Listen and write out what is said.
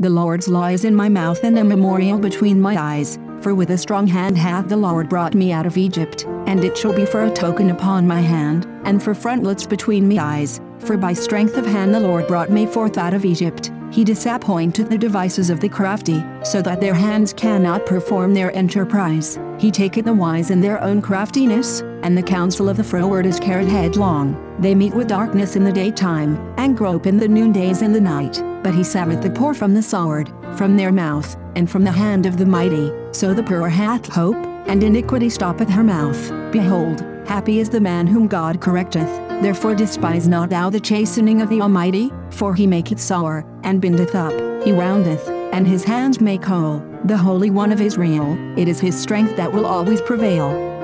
The Lord's law is in my mouth and a memorial between my eyes. For with a strong hand hath the Lord brought me out of Egypt, and it shall be for a token upon my hand, and for frontlets between my eyes. For by strength of hand the Lord brought me forth out of Egypt. He disappointeth the devices of the crafty, so that their hands cannot perform their enterprise. He taketh the wise in their own craftiness, and the counsel of the froward is carried headlong. They meet with darkness in the daytime, and grope in the noondays and the night. But he saveth the poor from the sword, from their mouth, and from the hand of the mighty. So the poor hath hope, and iniquity stoppeth her mouth. Behold, happy is the man whom God correcteth. Therefore despise not thou the chastening of the Almighty, for he maketh sore, and bindeth up, he roundeth, and his hands make whole. The Holy One of Israel, it is his strength that will always prevail.